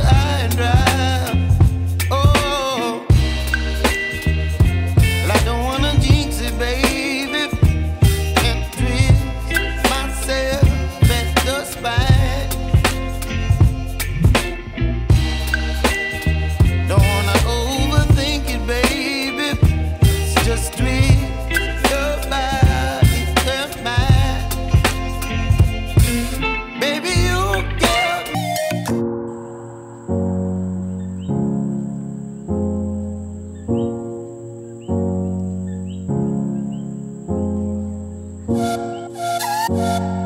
high and dry. Música